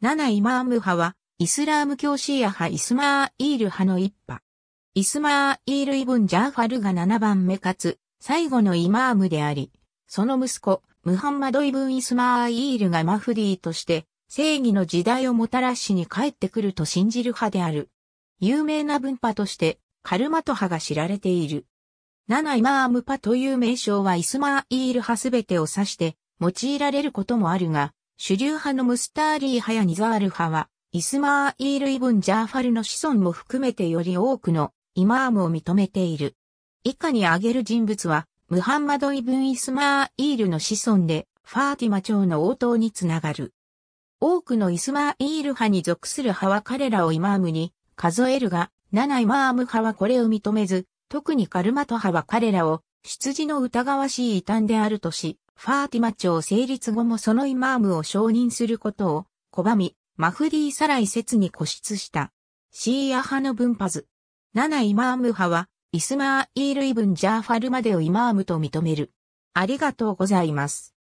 七イマーム派は、イスラーム教シーア派イスマーイール派の一派。イスマーイールイブン・ジャーファルが7番目かつ、最後のイマームであり、その息子、ムハンマド・イブン・イスマーイールがマフディとして、正義の時代をもたらしに帰ってくると信じる派である。有名な分派として、カルマト派が知られている。七イマーム派という名称はイスマーイール派すべてを指して用いられることもあるが、主流派のムスターリー派やニザール派は、イスマーイール・イブン・ジャーファルの子孫も含めてより多くのイマームを認めている。以下に挙げる人物は、ムハンマド・イブン・イスマーイールの子孫で、ファーティマ朝の応答につながる。多くのイスマーイール派に属する派は彼らをイマームに数えるが、七イマーム派はこれを認めず、特にカルマト派は彼らを出自の疑わしい異端であるとし、ファーティマ朝成立後もそのイマームを承認することを拒み、マフディサライ説に固執した。シーア派の分派図。七イマーム派は、イスマーイールイブン・ジャーファルまでをイマームと認める。ありがとうございます。